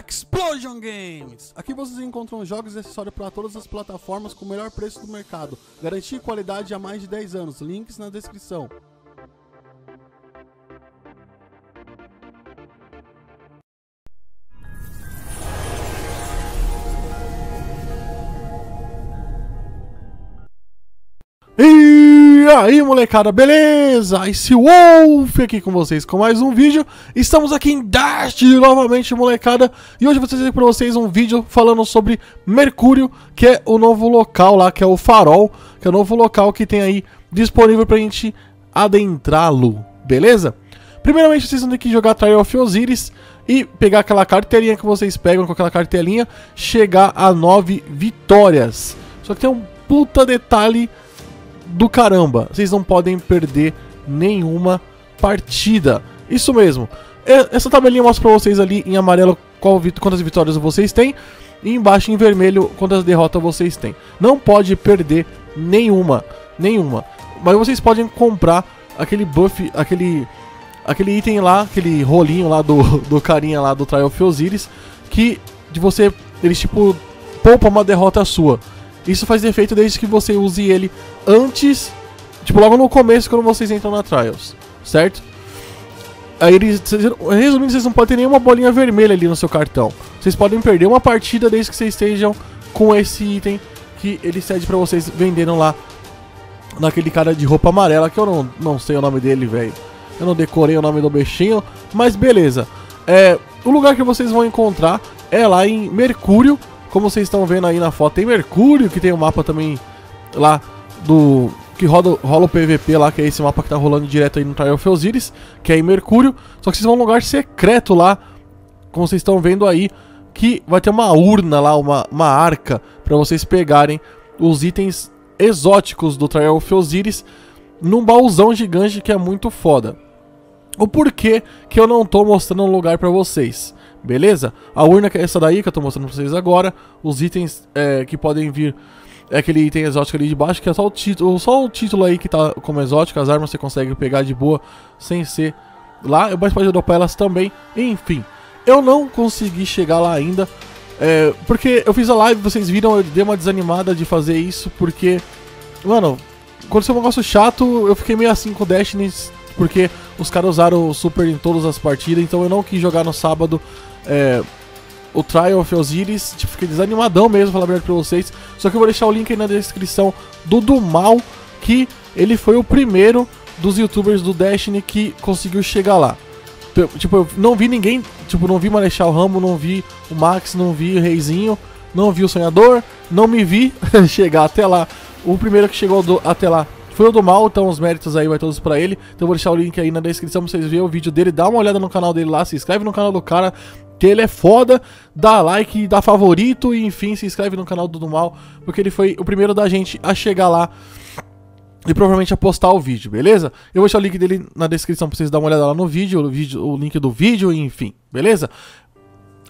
Explosion Games! Aqui vocês encontram jogos e acessórios para todas as plataformas com o melhor preço do mercado. Garantia e qualidade há mais de 10 anos. Links na descrição. Aí molecada, beleza? Esse Wolf aqui com vocês com mais um vídeo Estamos aqui em Dast novamente molecada E hoje eu vou trazer para vocês um vídeo falando sobre Mercúrio Que é o novo local lá, que é o Farol Que é o novo local que tem aí disponível pra gente adentrá-lo, beleza? Primeiramente vocês vão ter que jogar Trial of Osiris E pegar aquela cartelinha que vocês pegam com aquela cartelinha Chegar a 9 vitórias Só que tem um puta detalhe do caramba. Vocês não podem perder nenhuma partida. Isso mesmo. Essa tabelinha mostra pra vocês ali em amarelo qual, quantas vitórias vocês têm. E embaixo em vermelho quantas derrotas vocês têm. Não pode perder nenhuma. Nenhuma. Mas vocês podem comprar aquele buff, aquele aquele item lá, aquele rolinho lá do, do carinha lá do Trial of Osiris, que de você, eles tipo, poupa uma derrota sua. Isso faz efeito desde que você use ele antes, tipo logo no começo quando vocês entram na Trials, certo? Aí eles, resumindo, vocês não podem ter nenhuma bolinha vermelha ali no seu cartão. Vocês podem perder uma partida desde que vocês estejam com esse item que ele cede para vocês venderam lá naquele cara de roupa amarela, que eu não, não sei o nome dele, velho. Eu não decorei o nome do bichinho, mas beleza. É, o lugar que vocês vão encontrar é lá em Mercúrio, como vocês estão vendo aí na foto, tem Mercúrio, que tem o um mapa também lá do. Que roda, rola o PVP lá, que é esse mapa que tá rolando direto aí no Trial of Osiris, que é em Mercúrio. Só que vocês vão num lugar secreto lá, como vocês estão vendo aí, que vai ter uma urna lá, uma, uma arca, para vocês pegarem os itens exóticos do Trial of Osiris num baúzão gigante que é muito foda. O porquê que eu não tô mostrando um lugar para vocês. Beleza? A urna que é essa daí que eu tô mostrando pra vocês agora. Os itens é, que podem vir. É aquele item exótico ali de baixo, que é só o título. Só o título aí que tá como exótico. As armas você consegue pegar de boa sem ser lá. Mas pode dropar elas também. Enfim. Eu não consegui chegar lá ainda. É, porque eu fiz a live, vocês viram, eu dei uma desanimada de fazer isso, porque. Mano, é um negócio chato, eu fiquei meio assim com o Destiny. Porque os caras usaram o Super em todas as partidas, então eu não quis jogar no sábado é, o Trial of Osiris, tipo, fiquei desanimadão mesmo, falar a verdade pra vocês. Só que eu vou deixar o link aí na descrição do do mal, que ele foi o primeiro dos youtubers do Destiny que conseguiu chegar lá. Tipo, eu não vi ninguém, tipo, não vi Marechal Rambo, não vi o Max, não vi o Reizinho, não vi o Sonhador, não me vi chegar até lá. O primeiro que chegou do, até lá foi o do mal, então os méritos aí vai todos pra ele. Então eu vou deixar o link aí na descrição pra vocês verem o vídeo dele. Dá uma olhada no canal dele lá, se inscreve no canal do cara, que ele é foda, dá like, dá favorito e enfim, se inscreve no canal do Do Mal, porque ele foi o primeiro da gente a chegar lá e provavelmente a postar o vídeo, beleza? Eu vou deixar o link dele na descrição pra vocês darem uma olhada lá no vídeo, o, vídeo, o link do vídeo, enfim, beleza?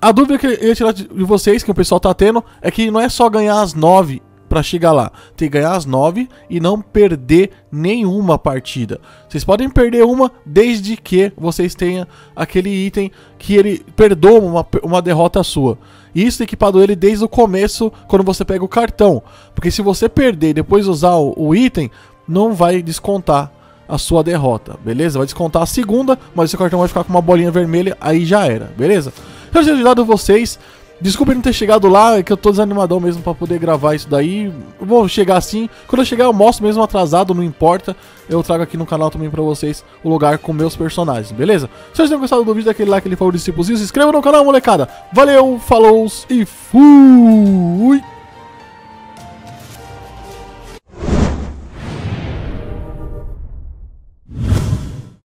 A dúvida que eu ia tirar de vocês, que o pessoal tá tendo, é que não é só ganhar as 9 para chegar lá. Tem que ganhar as 9 e não perder nenhuma partida. Vocês podem perder uma desde que vocês tenham aquele item que ele perdoa uma, uma derrota sua. Isso equipado ele desde o começo, quando você pega o cartão. Porque se você perder e depois usar o, o item, não vai descontar a sua derrota, beleza? Vai descontar a segunda, mas o seu cartão vai ficar com uma bolinha vermelha, aí já era, beleza? Eu já ajudado vocês. Desculpa não ter chegado lá, é que eu tô desanimadão mesmo pra poder gravar isso daí. Eu vou chegar assim. Quando eu chegar, eu mostro mesmo atrasado, não importa. Eu trago aqui no canal também pra vocês o lugar com meus personagens, beleza? Se vocês tenham gostado do vídeo, daquele like, aquele favorito, se possível, se inscreva no canal, molecada. Valeu, falou e fui!